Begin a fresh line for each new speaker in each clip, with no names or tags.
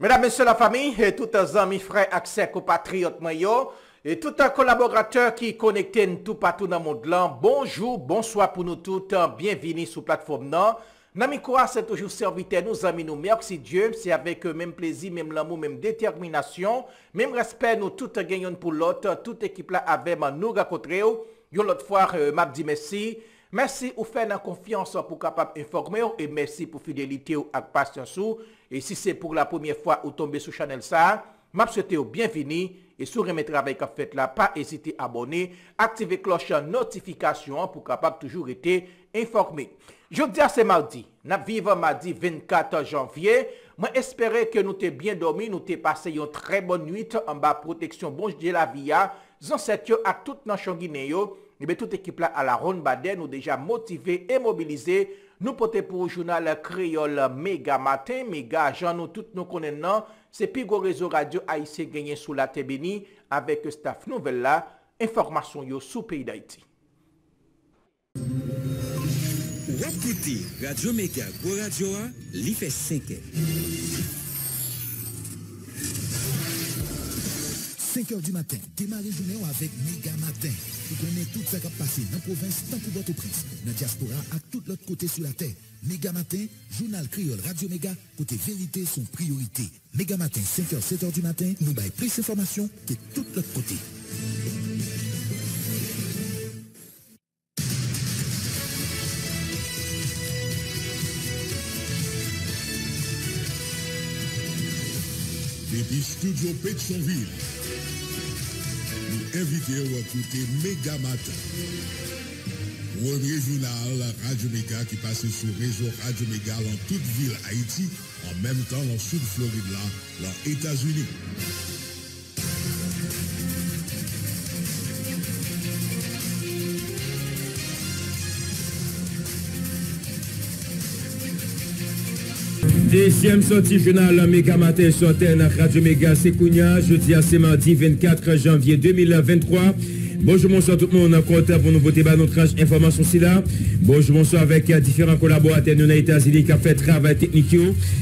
Mesdames, Messieurs la famille, et tout un ami, frère, accès compatriote maillot, et tout un collaborateur qui connecté tout partout dans le monde là, bonjour, bonsoir pour nous tous, bienvenue sur la plateforme là. Namikoa, c'est toujours serviteur, nous amis, nous merci Dieu, c'est avec même plaisir, même l'amour, même détermination, même respect, nous tous gagnons pour l'autre, toute équipe là avec nous rencontrer, une autre fois, euh, m'a dit merci. Mersi ou fè nan konfiansan pou kapap informe ou e mersi pou fidelite ou ak pasyansou. E si se pou la pwemye fwa ou tombe sou chanel sa, map souete ou bienvini e sou remet travay kap fèt la pa ezite abone, aktive klochan notifikasyon pou kapap toujou rete informe. Jodi a se mardi, nap vive mardi 24 janvye, mwen espere ke nou te bien domi, nou te pase yon tre bon nuit an ba proteksyon bonj de la viya, zan set yo ak tout nan chan gine yo, Eh ebe tout ekip la ala ron baden nou deja motive e mobilize nou pote pou jounal kreol mega matin, mega jan nou tout nou konen non? nan, se pi go rezo radio Aisyen genyen sou la tebeni avek staff nouvel la, informasyon yo sou peyi da
iti. Wapkouti, radyo mega, go radyo a, li fe 5e. 5h du matin, démarrez journée avec Méga Matin. Vous connaissez tout ce qui a passé dans la province, dans pour votre prince, dans la diaspora, à tout l'autre côté sur la terre. Méga Matin, journal créole Radio Méga, côté vérité, son priorité. Méga Matin, 5h, 7h du matin, nous avons plus d'informations que tout l'autre côté.
Studio invitons à écouter Méga Matin. Premier journal Radio Méga qui passe sur réseau Radio Méga dans toute ville Haïti, en même temps dans le sud Floride, là, dans les États-Unis.
Deuxième sortie journal Méga Matin sur Radio Méga Sekounia, jeudi à ce mardi 24 janvier 2023. Bonjour, bonsoir tout le monde. Content pour nous voter par notre information ici là. Bonjour, bonsoir avec différents collaborateurs de États-Unis qui ont fait travail technique,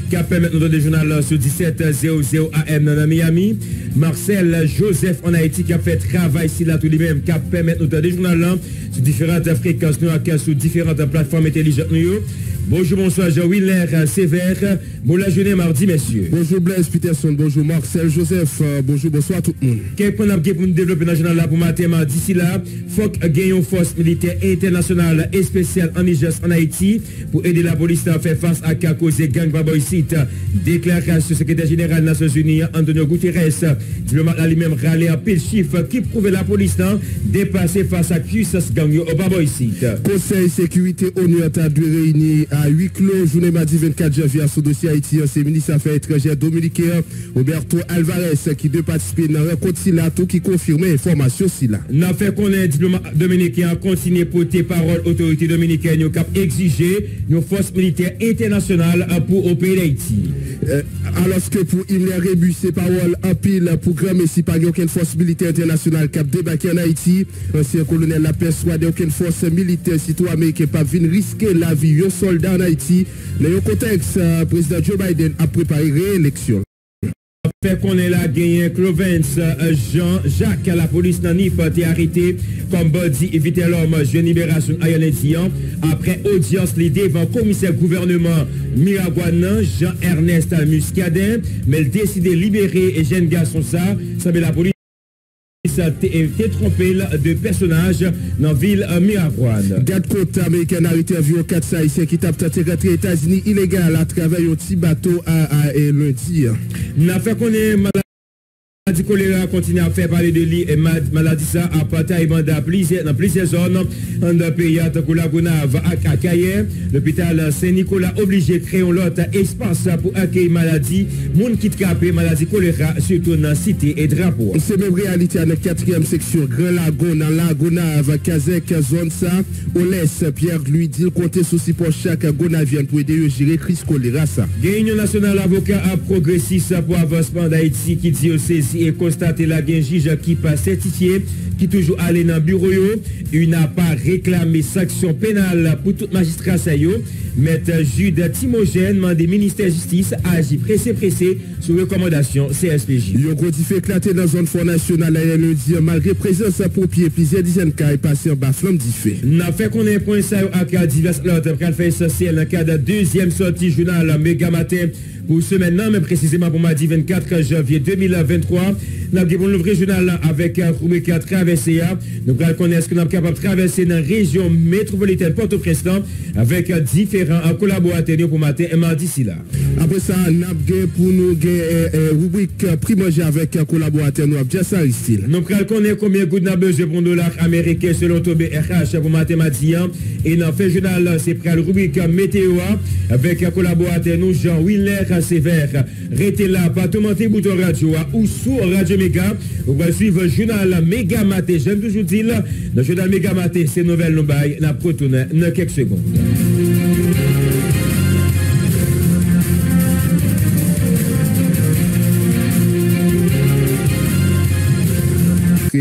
qui a permis de nous journal sur 1700 AM dans Miami. Marcel Joseph en Haïti qui a fait travail ici là tout lui-même, qui a permis de nous donner journal sur différentes fréquences, sur différentes plateformes intelligentes. Bonjour, bonsoir, Jean-Willer Sévère. Bon la journée mardi, messieurs.
Bonjour Blaise Peterson, bonjour Marcel Joseph, euh, bonjour, bonsoir tout le monde.
Quel point pour nous développer dans le journal là pour matin, d'ici là, faut gagner une force militaire internationale et spéciale en Niger, en Haïti, pour aider la police à faire face à cas causé gang Baboïsite. Déclaration secrétaire général des Nations Unies, Antonio Guterres, diplomate lui-même râlé à pile chiffre qui prouve la police dépasser face à puissance gang au Baboïsite.
Conseil sécurité ONU a dû réunir à huis clos, journée mardi 24 janvier à ce dossier Haïti, c'est ministre Affaires étrangères dominicain Roberto Alvarez qui doit participer dans la rencontre tout qui confirme l'information si là.
N'a fait qu'on est diplomate dominicain continué porter parole autorité dominicaine qui a exigé une force militaire internationale pour au pays d'Haïti.
Euh, alors que pour Rébus, ces paroles en pile pour grand si pas aucune force militaire internationale qui a débarqué en Haïti, ancien colonel la persuadé aucune force militaire citoyen américain pas venir risquer la vie d'un soldat en Haïti. Dans le contexte, euh, président Joe Biden a préparé réélection.
Fait qu'on est là, gagné Clovence, euh, Jean-Jacques, la police n'a ni pas été arrêté comme body éviter l'homme, jeune libération Ayane après audience l'idée devant commissaire gouvernement Miragouanan, Jean-Ernest Muscadet, mais il décide de libérer et jeune garçon ça, ça la police été trompé de personnage dans la ville Mirarouane.
Garde côte américain a arrêté environ 4 haïtiens qui tapent rentrer aux États-Unis illégal à travers un petit bateau à, lundi.
N'a fait qu'on est maladie choléra continue à faire parler de lui et maladie ça à partir dans plusieurs, dans plusieurs zones dans pays à Gonave à. L'hôpital Saint-Nicolas obligé de créer un autre espace pour accueillir maladie. Monde qui trappe maladie choléra surtout dans la cité et drapeau.
C'est même réalité dans la quatrième section Grand Lagon dans la Gonave, Kazek, zone ça. On laisse Pierre lui dire compter souci pour chaque Gonavien pour aider à gérer crise choléra ça.
Réunion nationale avocat à progressiste pour avancement d'Haïti qui dit au saisi et constater la juge qui passe certifié, qui toujours allé dans le bureau. Il n'a pas réclamé sanction pénale pour tout magistrat. Maître Jude Timogène, des ministère de Justice, a agi pressé pressé sous recommandation CSPJ.
Il y a gros éclater dans zone Front National lundi, malgré présence à plusieurs dizaines de cas est passé en bas flamme d'effet.
N'a fait qu'on ait point ça à divers l'autre, qu'elle fait essentiel, dans cadre de deuxième sortie journal Méga Matin pour ce maintenant, mais précisément pour mardi 24 janvier 2023. Nous avons le régional avec rubrique traversée. Nous allons connaître que nous sommes capables de traverser dans la région métropolitaine Port-au-Prince avec différents collaborateurs pour matin et mardi ici là.
Après ça, nous avons pour nous euh, euh, rubrique primordiale avec collaborateurs nous avons ça ici.
Nous allons connaître combien de nous avons besoin pour dollars américains selon Tobé RH pour mathématiciens. Et dans le journal, c'est près la rubrique météo avec collaborateur nous Jean-Willer Sévère. Restez là, pas bouton radio ou sous Radio Méga. Vous va suivre le journal Méga Maté. J'aime toujours dire, le journal Méga Maté, c'est nouvelle nous bail. N'a retourné dans quelques secondes.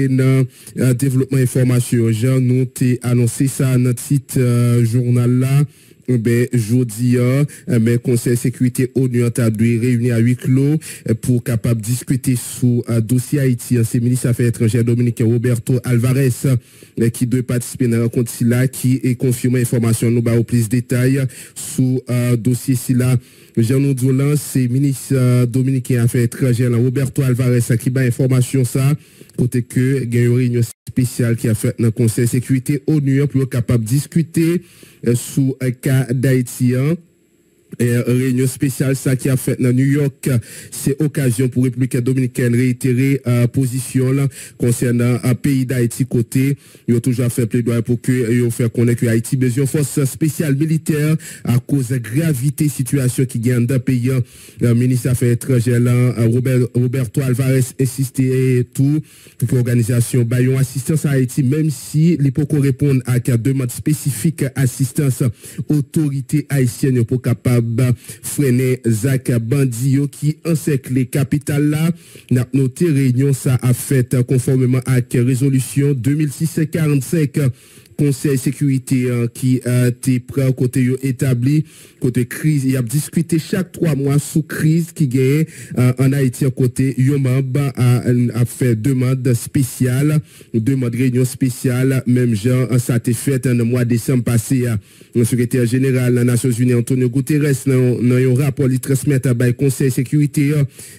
dans euh, développement information. Jean, nous annoncé ça dans notre site euh, journal là ben, jeudi, ben, Conseil sécurité ONU a dû réunir à huis clos pour capable discuter sous un dossier Haïti. C'est ministre Affaires étrangères dominicain Roberto Alvarez qui doit participer dans la rencontre là qui est confirmé information nous au plus de détails sous un dossier là. Jean Doulan, c'est ministre dominicain Affaires étrangères Roberto Alvarez qui bat information ça côté que il y a une réunion spéciale qui a fait dans le Conseil sécurité ONU pour être capable de discuter euh, sous un cas d'Haïti. Et réunion spéciale ça qui a fait dans New York, c'est occasion pour République dominicaine réitérer euh, position concernant un pays d'Haïti côté. Ils ont toujours fait plaidoyer pour que ils fait connaître que Haïti besoin force spéciale militaire à cause de gravité situation qui gagne dans le pays. Le ministre des Affaires étrangères là, Robert, Roberto Alvarez insisté et tout pour l'organisation baillon assistance à Haïti même si les répondre à une demande spécifique assistance autorité haïtienne pour capable freiner Zach Bandio qui encercle capitale là. N'a noté réunion ça a fait conformément à résolution 2645 Conseil sécurité hein, qui a été prêt côté établi, côté crise. Il a discuté chaque trois mois sous crise qui gagne euh, en Haïti côté Yomab a, fait demande spéciale, demande réunion spéciale, même genre, ça a été fait en mois de décembre passé. Hein. Le secrétaire général des Nations Unies, Antonio Guterres, dans un rapport, il transmet à Conseil sécurité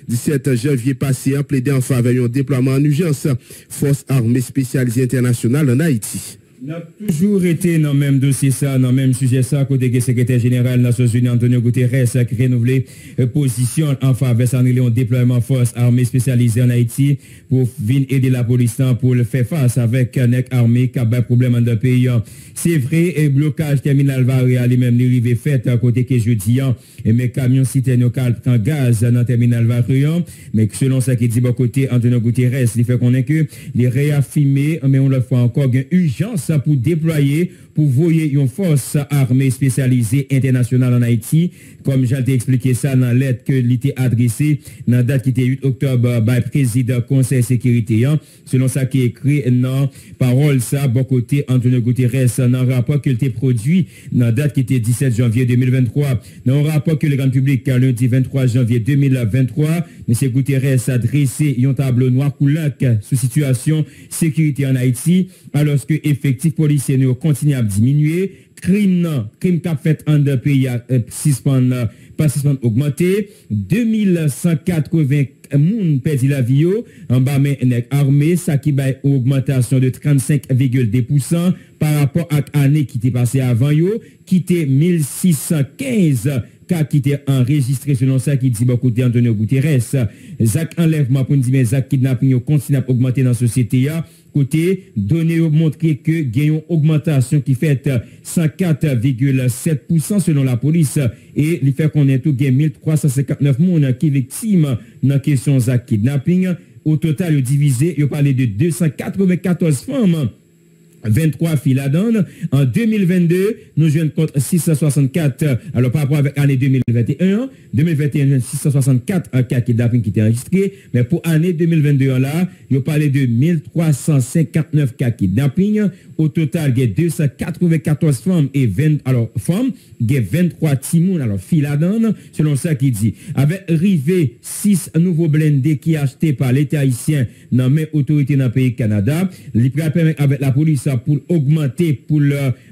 17 hein, janvier passé, a plaidé en faveur d'un déploiement en urgence, force armée spécialisée internationale en Haïti.
N'a toujours été dans le même dossier ça, dans le même sujet ça, côté que secrétaire général des Nations Unies Antonio Guterres a renouvelé euh, position en faveur d'un déploiement force armée spécialisée en Haïti pour venir aider la police pour le faire face avec un armée qui a des problèmes dans le pays. C'est vrai, et blocage terminal varié à lui-même arrivé fait à côté que jeudi, et mes camions citernes gaz dans le terminal variant, mais selon ce qui dit bon côté Antonio Guterres, il fait qu'on est que les réaffirmés, mais on le fait encore, une urgence pour déployer pour voyer une force armée spécialisée internationale en Haïti, comme j'ai expliqué ça dans lettre que l'était adressée dans la date qui était 8 octobre par le président Conseil sécurité. Hein. Selon ça qui est écrit dans parole ça, bon côté Antonio Guterres, dans le rapport qu'il était produit dans la date qui était 17 janvier 2023, dans le rapport que le grand public lundi 23 janvier 2023, M. Guterres a dressé un tableau noir coulant sous situation sécurité en Haïti, alors que effectifs policiers continuent à diminuer, crime crime qu'a fait en deux pays a euh, pas augmenté, 2180 moun la vie en bas mais armé ça qui a une augmentation de 35,2% par rapport à l'année qui était passée avant qui était 1615 cas qui était enregistré selon ça qui dit beaucoup de Antonio Guterres. Zach enlèvement pour nous dire mais Zach kidnapping continue à augmenter dans la société côté, données ont montré que il y a une augmentation qui fait 104,7% selon la police et il fait qu'on est tout 1359 personnes qui victimes dans la question de kidnapping. Au total, divisé, il parlait de 294 femmes 23 filadon. En 2022, nous jouons contre 664, alors par rapport avec l'année 2021, 2021, 664 cas qui étaient enregistrés, mais pour l'année 2022 là, il parlé de 1359 cas kidnapping. Au total, il y a 294 femmes et 20, alors femmes, il y a 23 timons, alors filadon, selon ça qui dit. Avec rivé 6 nouveaux blindés qui achetés par l'État haïtien dans mes autorités dans le pays Canada, les avec la police pour augmenter, pour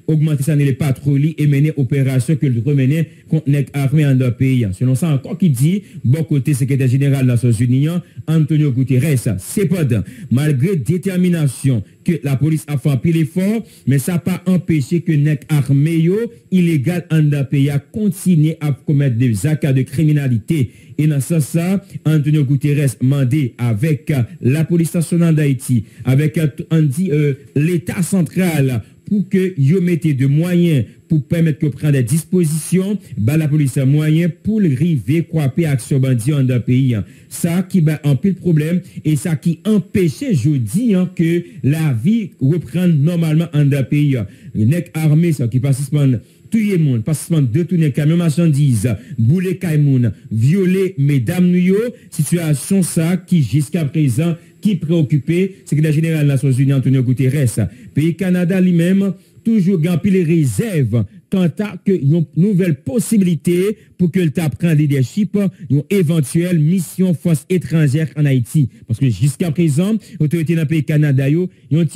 augmenter ça les patrouilles et mener opération que le remener contre les armées en pays. Selon ça, encore qui dit, bon côté secrétaire général des Nations Unies, Antonio Guterres, c'est pas malgré détermination que la police a fait pile effort, mais ça n'a pas empêché que les armées illégales en pays a continué à commettre des actes de criminalité. Et dans ce sens, Antonio Guterres mandé avec la police nationale d'Haïti, avec euh, l'État central, pour que yo mettez de moyens pour permettre que prenne des dispositions, bah, la police a moyen pour le river, croiser action bandit en un pays. Ça qui va peu de problème et ça qui empêchait, je dis, hein, que la vie reprenne normalement en un pays. Les nègres armés, ça qui participent tuer monde, participant de tourner camion marchandises, bouler kaimoun, violer mesdames nous situation ça qui jusqu'à présent qui préoccupé, secrétaire général des Nations Unies Antonio Guterres. Pays Canada lui-même, toujours gagné les réserves quant à une nouvelle possibilité pour que le prenne leadership, une éventuelle mission force étrangère en Haïti. Parce que jusqu'à présent, l'autorité dans le pays Canada, ils ont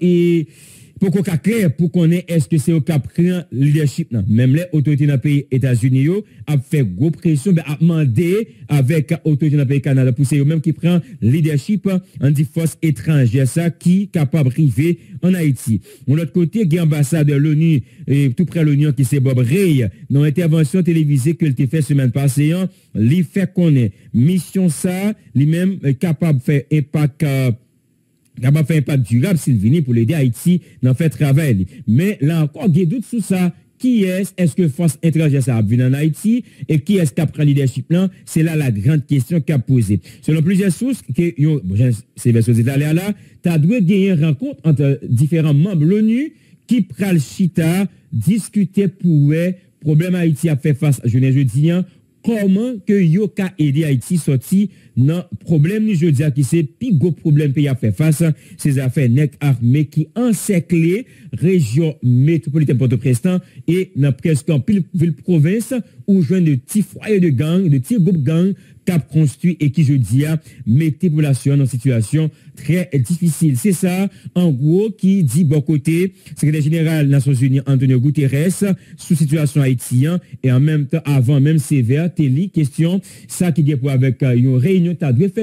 et pour qu'on clair pour qu'on est-ce que c'est au cap le leadership même les autorités dans pays États-Unis ont fait gros pression ben, a demandé avec autorités dans pays Canada pour c'est eux même qui prend leadership en dit force étrangère ça qui capable arriver en Haïti. De l'autre côté, il a de l'ONU et tout près l'ONU qui c'est Bob Ray dans l'intervention télévisée que a fait semaine passée, il fait qu'on est mission ça, lui-même capable de faire impact Gaba fait un impact durable s'il venait pour l'aider Haïti dans fait travail. Mais là encore, il y a doute sur ça. Qui est-ce est-ce que force étrangère ça a vu en Haïti et qui est-ce qui a pris leadership là C'est là la grande question qu'a posée. Selon plusieurs sources que bon, c'est vers ce là, là tu dû gagner une rencontre entre différents membres de l'ONU qui pral chita discuter pour problème Haïti a fait face je ne jeudi comment que yo ka aider Haïti sorti dans problème ni je dis qui c'est plus gros problème pays a fait face ces affaires nek armées qui encerclent région métropolitaine Port-au-Prince et dans presque en pile ville province où joint de petits foyers de gang de petits groupes gang cap construit et qui je dis a mettait population en situation très difficile. C'est ça, en gros, qui dit bon côté, secrétaire général des Nations Unies Antonio Guterres, sous situation haïtienne, et en même temps, avant même sévère, télé, question, ça qui est pour avec euh, une réunion,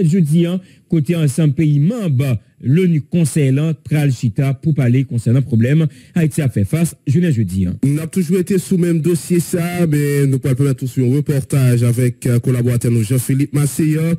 jeudi, hein, côté pays membre l'ONU chita pour parler concernant problème face jeudi hein.
on a toujours été sous même dossier ça mais nous pouvons permettre sur un reportage avec euh, collaborateur Jean-Philippe Masséa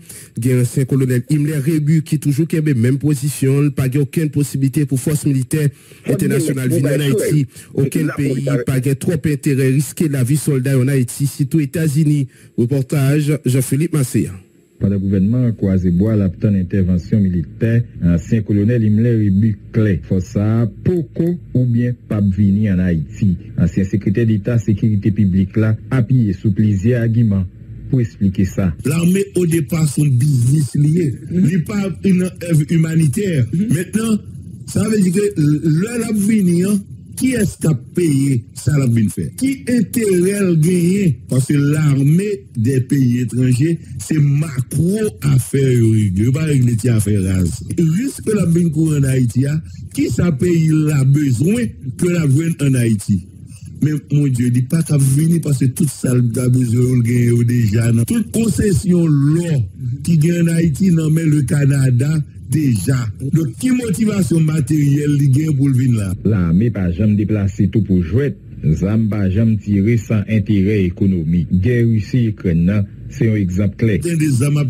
ancien colonel Imler Rebu qui toujours qui même position pas aucune possibilité pour force militaire internationale venir en Haïti. Aucun pays pas trop intérêt risquer la vie soldat en Haïti surtout États-Unis. Reportage Jean-Philippe Masséa
pendant le gouvernement croisé bois la intervention militaire ancien colonel Imler Rebu Clé ça Poko ou bien pas venir en Haïti? Ancien secrétaire d'État sécurité publique là appuyé sous plusieurs arguments pour expliquer ça.
L'armée au départ son business lié, mm pas une œuvre humanitaire. Mhm. Maintenant, ça veut dire que l'heure venir qui est-ce qui a payé ça la fait Qui intérêt gagné? Parce que l'armée des pays étrangers, c'est macro affaire régler, pas régler tes affaires rases. Risque la bien en Haïti, hein, qui ça paye la besoin que la vienne en Haïti? Mais mon Dieu, dit pas qu'à venir parce que toute ça déjà. Toute concession l'eau qui gagne en Haïti, non mais le Canada, déjà. Donc, qui motivation matérielle li gagne pour venir là?
Mais pas jamais déplacer tout pour jouer. Zam pas jamais tirer sans intérêt économique. Guerre Russie Ukraine, c'est un exemple clair.
Des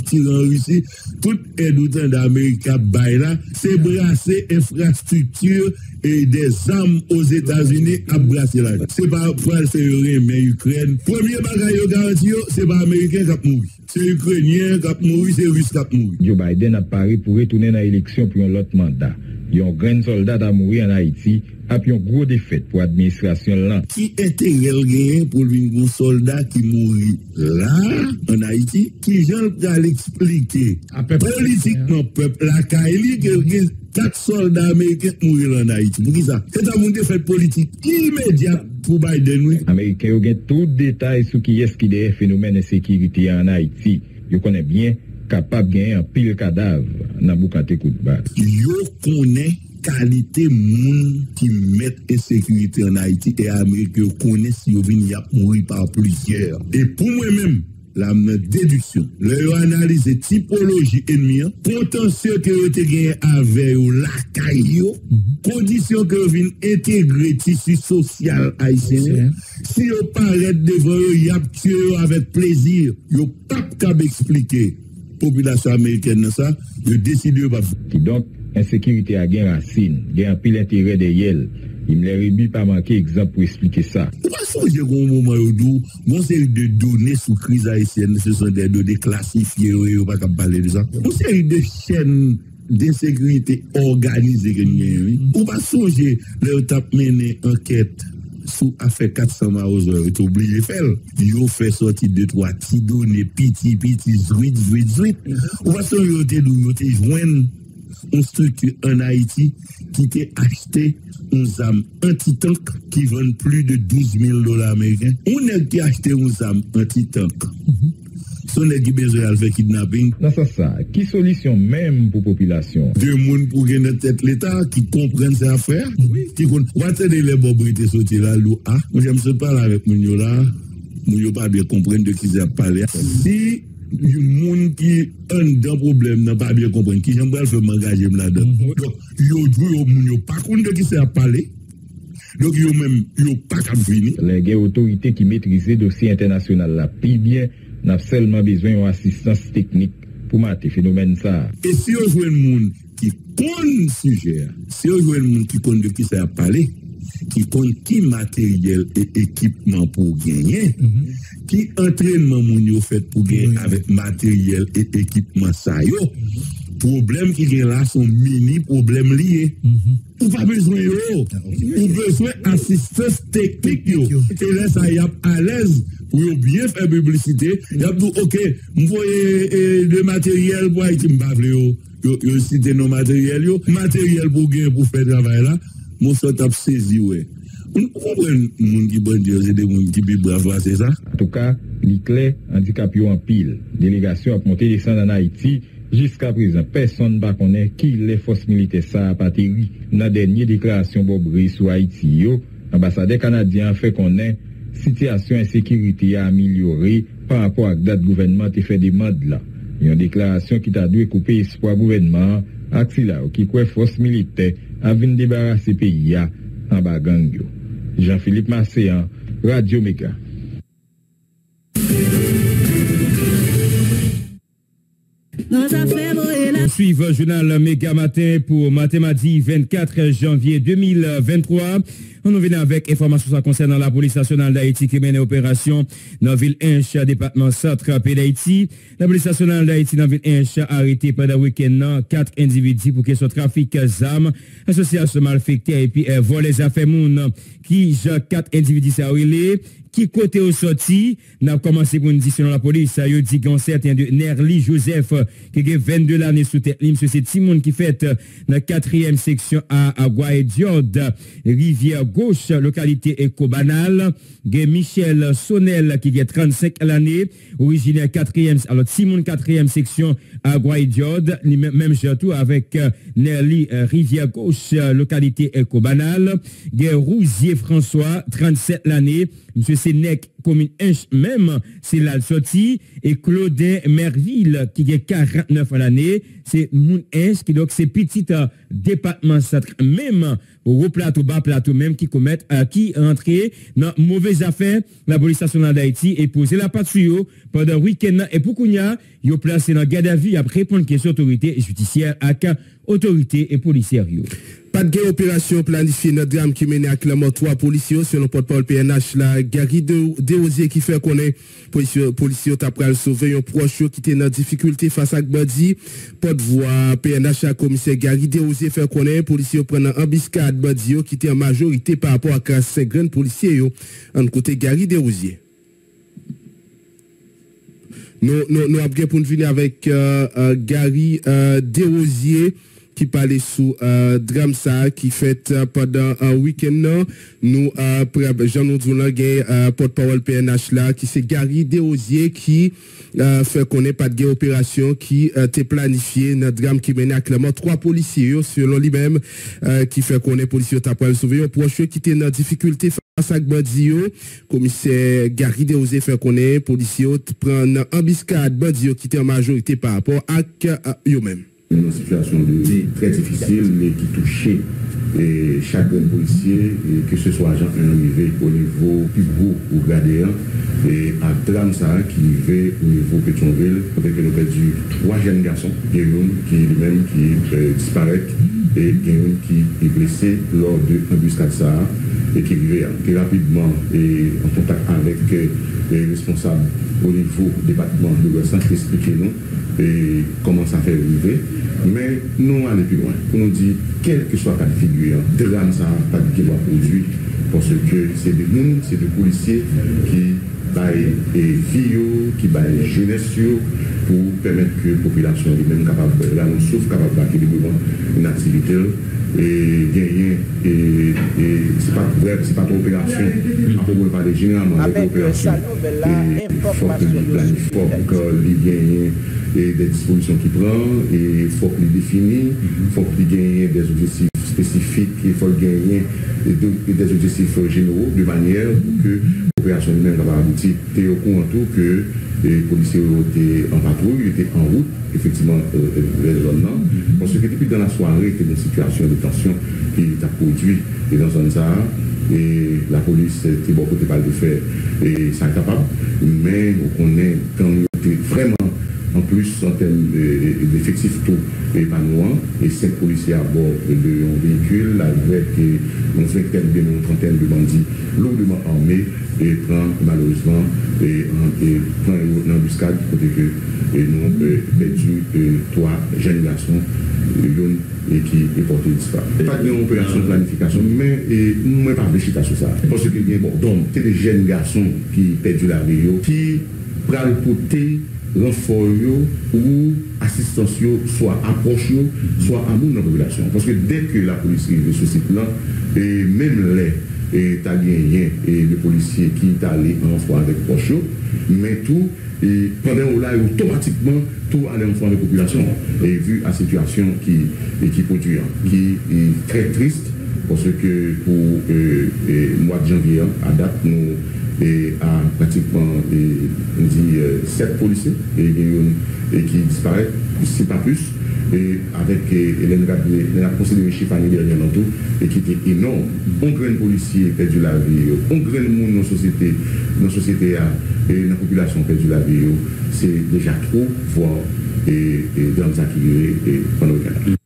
tiré en Russie, toute aide autant d'Amérique là, c'est brasser infrastructure et des armes aux États-Unis à brasser là. C'est pas pour faire rien, mais Ukraine. Premier bagage garanti, c'est pas américain qui a mouru. C'est ukrainien qui a mouru, c'est russe qui a mouru.
Joe Biden a parlé pour retourner dans l'élection pour un autre mandat. Il y a un grand soldat à mourir en Haïti api yon gro defet pou administrasyon lan.
Ki enterel gen pou yon soldat ki mouri la, an Haiti, ki jan pral eksplike, politikman pep, la ka eli gen kat soldat Ameriken mouri la an Haiti. Pou ki sa? Se ta moun defet politik imediat pou Biden wè.
Ameriken yo gen tout detay sou ki yes ki deye fenomen e sekiriti an Haiti. Yo konen bien kapap gen an pil kadav nan boukante kout bat.
Yo konen qualité monde qui met insécurité en Haïti et Amérique connaît si vous venez mourir par plusieurs. Et pour moi-même, la déduction, leur analyse typologie ennemie, potentiel que vous avez avec la caillou, condition que vous venez intégrer tissu social haïtien, si vous parlez devant eux, y a tué avec plaisir, vous pas capable expliquer population américaine ça, vous décidez pas.
Donc, insécurité a gain racine, gain pile intérêt de yel. Il me l'a pas manqué exemple pour expliquer ça.
Pourquoi j'ai un moment où mon série de données sous crise haïtienne, ce sont des données classifiées, on pas parler de ça. Mon série de chaînes d'insécurité organisée que nous avons. pas songer, le tape mené enquête sous affaire 400 marosos, est obligé de faire. Ils ont fait sortir deux, trois petits données, petits, petits, zuit, zuit, zuit. Ou pas songer, ils ont été joindre une structure en Haïti qui a acheté une arme anti-tank qui vend plus de 12 000 dollars américains. On a qui a acheté une arme anti-tank. Son qui besoin de faire kidnapping.
Non, ça, ça. Qui solution même pour la population?
Deux monde pour gagner tête l'État qui comprennent ces affaires. Oui. Qui les là, se parler avec mon là. Mon pas bien comprendre de qui j'ai parlé. Si yon moun ki an dan problem nan pa bie kompren ki jan bral fe mangaje m la dan yon dwe yon moun yon pa koun de ki se ap pale yon men yon pa kap vini
le gen ki internasyonal la pi bien nap selman bezwen yon asistans teknik pou mate fenomen sa
e si yon jwen moun ki kon suje si yon jwen moun ki kon de ki se ap pale qui compte qui matériel et équipement pour gagner, qui entraînement mon fait pour gagner avec matériel et équipement ça yo. Problème qui est là sont mini problèmes liés. Ou pas besoin yo. Ou besoin assistance technique yo. Et là ça y a à l'aise pour bien faire publicité. Y a dit OK, m'voyez le matériel pour m'bavle yo. Yo, yo cité nos matériels yo, matériel pour gagner pour faire travail là mon sort a saisi, ouais. On comprend moun qui bon Dieu, c'est des qui bravo, c'est ça?
En tout cas, l'ICLE handicap en pile. Délégation a monté descendre en Haïti. Jusqu'à présent, personne ne connaît qui les forces militaires ça a parti dans la dernière déclaration Bobri sur Haïti. L'ambassadeur canadien a fait qu'on ait situation insécurité a amélioré par rapport à la date gouvernement qui fait des modes là. Une déclaration qui t'a dû couper espoir gouvernement, axila qui croit force militaire a débarrasser pays en bas Jean-Philippe Marseillan, Radio Méga.
Suivre le journal Méga Matin pour mathématiques 24 janvier 2023. On nous vient avec information concernant la police nationale d'Haïti qui mène opération dans la ville Inch, département centre d'Haïti. La police nationale d'Haïti dans la ville Inch a arrêté pendant le week-end quatre individus pour qu'ils trafic d'armes, association malfectée et puis euh, vol les affaires moun qui, quatre individus, ça qui côté au sorti, n'a commencé pour une dire selon la police, ça y dit qu'un certain de Nerly Joseph, qui a 22 années sous tête, c'est Timon qui fait dans la quatrième section à Diod, rivière gauche, localité éco-banale, Michel Sonnel qui a 35 l'année, originaire quatrième, alors Simon quatrième section à Diod, même tout avec euh, Nerly euh, rivière gauche, localité éco-banale, Rousier François, 37 l'année, Monsieur Sénèque, commune Inch même, c'est là sorti. Et Claudin Merville, qui est 49 à l'année, c'est Moun Inch, qui donc c'est petite département même au plateau, bas plateau, même qui commettent, euh, qui entré dans mauvaise affaire, la police nationale d'Haïti et posé la eux pendant le week-end. Et pour qu'on y a, placé dans garde à vue après répondre question autorité judiciaire à autorité et policière.
Pas de opération planifiée notre drame qui mène à clairement trois policiers selon porte-parole PNH la Gary Deosier qui fait connaître policiers policiers après sauver. Un proche qui était dans difficulté face à Badi porte-voix PNH à commissaire Gary Deosier fait connaître policiers prennent embuscade Badi qui était en majorité par rapport à cinq grands policiers en côté Gary Deosier nous, nous, nous pour venir avec euh, euh, Gary euh, Desrosiers qui parlait sous euh, drame ça qui fait euh, pendant un week-end nous euh, Jean nous euh, porte-parole PNH là qui c'est Gary Desrosiers qui euh, fait connaître pas de opération qui était planifié dans drame qui menait à Clément trois policiers selon lui-même qui fait connaître policiers après sauver un proche qui était dans difficulté face à Bandio commissaire Gary Desrosiers fait connaître policiers prendre embuscade Bandio qui était en majorité par rapport à eux-mêmes
une situation de, très difficile, mais qui touchait et chaque policier, que ce soit agent arrivé au niveau gros ou gradé, et à drame ça qui vivait au niveau Pétionville, avec nous perdu trois jeunes garçons, Guillaume qui lui-même qui euh, disparaît et Guillaume qui est blessé lors de l'embuscade ça et qui vivait rapidement et en contact avec euh, les responsables au niveau département de l'Ouest qui expliquer nous et comment ça fait arriver. Mais nous allons plus loin. Pour nous dire, quel que soit la figure, drame ça pas qui va produire. Parce que c'est des gens, c'est des policiers qui baillent vie, qui baillent jeunesse pour permettre que la population est même capable, là nous souffre capable d'équilibrer une activité et gagner et, et c'est pas c'est pas une opération on peut parler généralement avec l'opération. et il faut que il faut qu'il gagne et des dispositions qu'il prend, et il faut qu'il faut qu'il gagne des objectifs spécifiques, gagner généraux de manière que l'opération humaine va aboutir. Es au courant tout que les policiers étaient en patrouille, étaient en route, effectivement, euh, euh, vers le zone Parce que depuis dans la soirée, a une situation de tension qui a produit dans zone ça. Et la police était beaucoup de faire et ça capable. Mais on est quand on était vraiment en plus en termes d'effectifs tout épanouissant et cinq policiers à bord d'un véhicule avec une vingtaine, bien une trentaine de bandits lourdement armés et prend malheureusement et, et prend une embuscade côté que et nous avons perdu trois jeunes garçons et qui est porté disparu. Pas de opération de planification, mais nous ne pas réfléchir sur ça. Parce que bon, donc, c'est des jeunes garçons qui perdent la vie, qui prennent porter renfort ou assistance soit approche soit amour dans la population. Parce que dès que la police est sur ce plan, et même les et t'as et le policier qui est allé en fois avec proche mais tout et pendant là automatiquement tout allait en avec la population et vu la situation qui et qui produit qui est très triste parce que pour euh, le mois de janvier à date nous et à pratiquement dit, 7 euh, policiers et, qui disparaissent, si pas plus. Et avec Hélène Rabelais, la de chiffre l'année dernière tout, et qui était énorme. On grain policier perdu la vie, on grain monde dans la société, dans la société et la population perdu la vie. C'est déjà trop, voire et, et dans et pendant le Canada.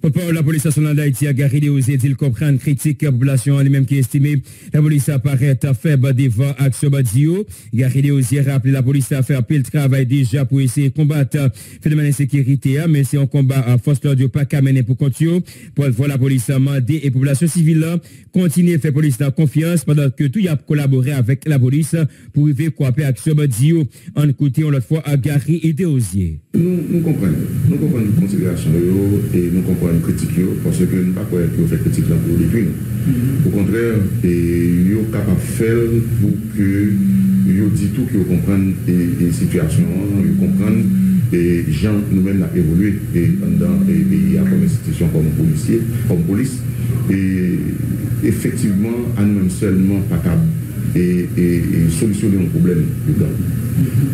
Papa, la police nationale d'Haïti a garé les osés, il comprend critique la population elle-même qui estimé la police apparaît à faible devant action badio. Gary les a rappelé la police a fait un le travail déjà pour essayer de combattre phénomène d'insécurité, hein, mais c'est un combat à force de pas qu'à mener pour continuer. Pour voir la police a demandé et la population civile continuer à faire police dans confiance pendant que tout y a collaboré avec la police pour arriver à action badio. En écoutant l'autre fois à Gary et Desosiers.
Nous, nous comprenons, nous comprenons les considérations et nous comprenons une critique parce que nous ne pas que vous faites critique là pour depuis nous. Au contraire, et vous capable de faire pour que vous dit tout, que vous compreniez les situations, vous compreniez et gens nous-mêmes avons évolué dans les pays comme institution, comme policier, comme police. Et effectivement, à nous-mêmes seulement pas capable et, solutionner un problème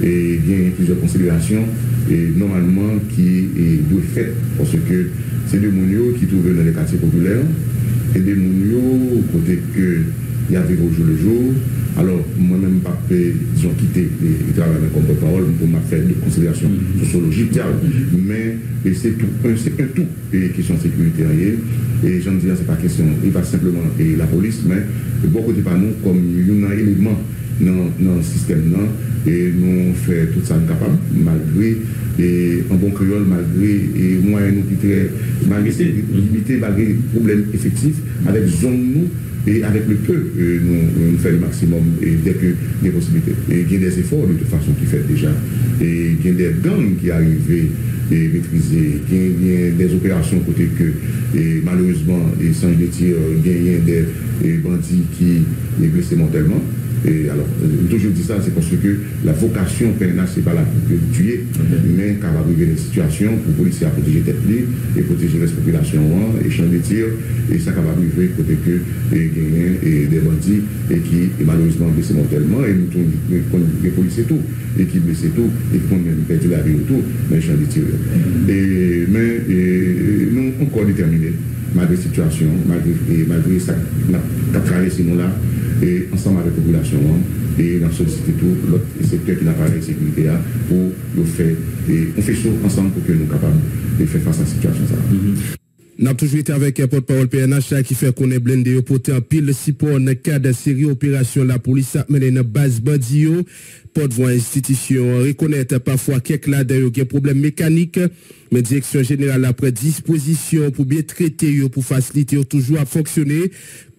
Et il y a plusieurs considérations et normalement qui doivent être faites parce que c'est des mounios qui trouvent dans les quartiers populaires et des mounios côté que il y avait au jour le jour. Alors, moi-même, pas ils ont quitté le travail comme parole pour m'a faire de considération sociologique, mais c'est tout, c'est un tout, et question sécuritaire. Et j'en dis, c'est pas question, il va simplement, et la police, mais beaucoup de pas nous comme un élément dans le système, là, et nous faisons tout ça capable, malgré et en bon créole malgré et moyens nous qui très malgré limité malgré problèmes effectifs avec zone nous et avec le peu, nous, nous faisons le maximum et dès que des possibilités. Et il y a des efforts de toute façon qui fait déjà. Et il y a des gangs qui arrivent et maîtriser, il y a des opérations côté que et malheureusement, et sans les tirs, il y a des bandits qui sont blessés mortellement. Et alors, euh, toujours dis ça, c'est parce que la vocation PNH, c'est pas là pour tuer, mais quand va arriver des situations pour les policiers à protéger tête et protéger les populations, et champs de tir, et ça va arriver côté que et et des bandits et qui malheureusement blessés mortellement, et nous les policiers tout, et qui blessés tout, et qui ont même perdu la vie autour, mais champs de tir. Et, mais nous, encore déterminés, malgré la situation, malgré, malgré ça, nous traversé nous là, et ensemble avec la population et dans solliciter tout l'autre secteur qui n'a pas de sécurité pour le faire et on fait ça ensemble pour que nous soyons capables de faire face à cette situation. Ça.
Avons toujours été avec un porte-parole PNH qui fait qu'on est blindé pour un pile support dans le cadre de série opération la police a mené une base bandio porte voie institution reconnaître parfois quelques là des problèmes mécaniques mais direction générale après disposition pour bien traiter pour faciliter toujours à fonctionner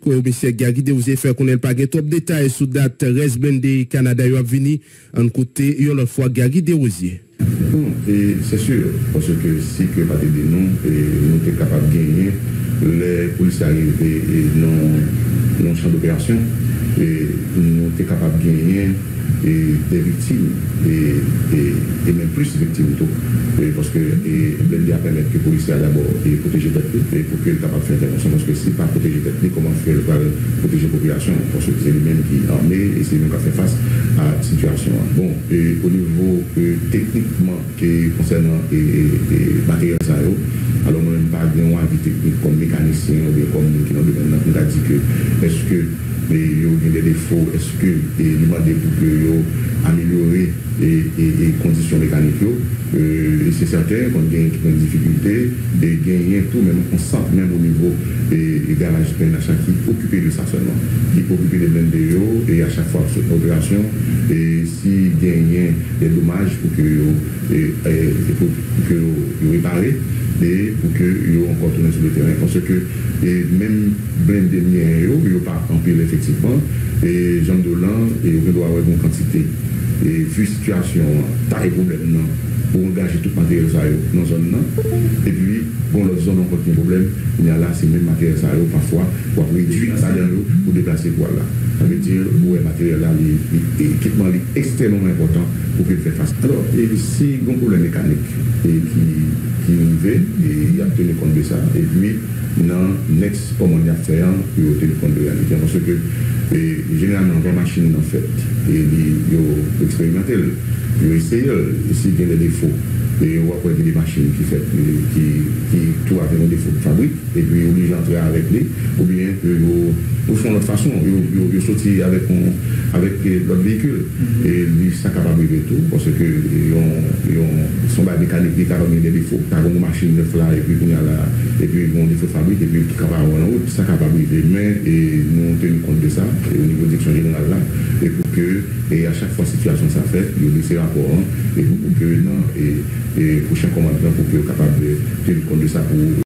commissaire Garide vous avez fait connaître pas de top détails sur date reste blindé Canada a venu en côté et l'autre fois Garide Rosier
c'est sûr, parce que si que pas de nous, nous sommes capables de gagner, les policiers arrivent dans le champ d'opération, et nous sommes capables de gagner des victimes et, même plus de victimes tout. parce que l'idée a permettre que les policiers d'abord protéger la tête et pour qu'ils soient capables de faire intervention. Parce que si pas protéger tête, comment faire pour protéger la population? Parce que c'est lui-même qui est armé et c'est lui-même qui fait face à la situation. Bon, et au niveau techniquement qui concernant les matériels alors moi-même pas de envie technique comme mécanicien ou comme qui nous a dit que est-ce que mais il y a des défauts, est-ce que il demandé pour améliorer les conditions mécaniques euh, c'est certain qu'on a une difficulté de gagner tout, même on sent même au niveau des garages PNH qui occupé de ça seulement, qui occupé des blindés et à chaque fois sur opération, et si gagner des dommages pour que que réparer et pour que yo encore tourne sur le terrain. Parce que et même blindé mien yo, yo pas empile effectivement. Et Jean Dolan, et yo doit avoir une quantité. Et vu situation, t'as un problème non. Pour engager tout matériel ça dans la zone et puis bon l'autre zone encore un problème il y a là c'est même matériel ça parfois pour réduire ça pour déplacer quoi là. Ça veut dire le matériel là l'équipement est extrêmement important pour qu'il fasse face. Alors et si un problème mécanique et qui qui arrive et il a tenu compte de ça. Et puis dans next comment on a fait il a tenu compte de réalité parce que et généralement, la machine en fait, et ils essayent, s'il y a des défauts, et on va des machines qui fait qui, qui tout avec un défaut de fabrique et puis obligé d'entrer avec lui. Ou bien que ils font notre façon. Ils sortent avec avec l'autre véhicule. Mm-hmm. et lui ça capable de tout parce que ils ont sont pas mécaniques qui capable des défauts par une machine de là et puis a là et puis ils ont des défauts de fabrique et puis qui capable en route ça capable de mais et nous tenons compte de ça et au niveau de direction générale là. Et pour que et à chaque fois situation ça fait ils ont laissé rapport et pour que et, et prochain commandant pour qu'il soit capable de tenir compte de ça pour